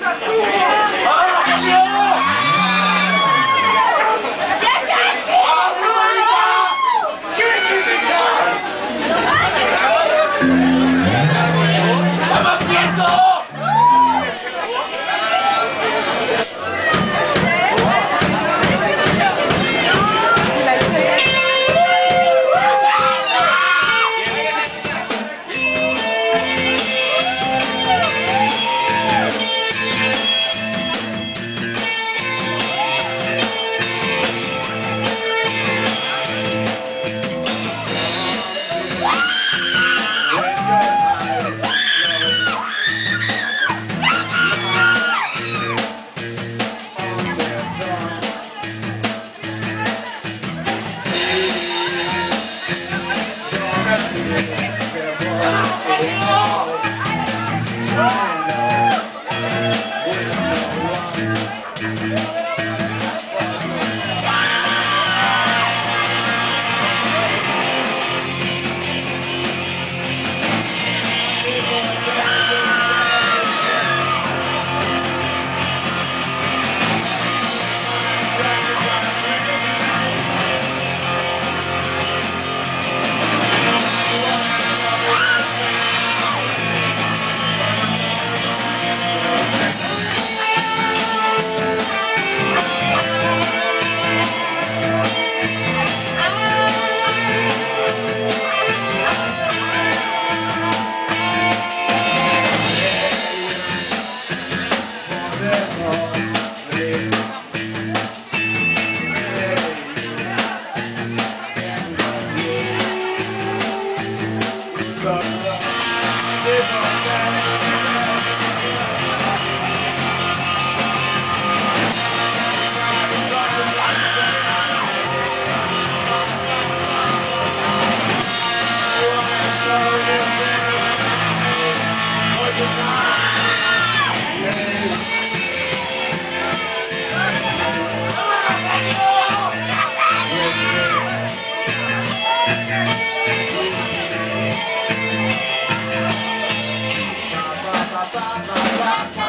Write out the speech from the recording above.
ba ba ba ba Bye.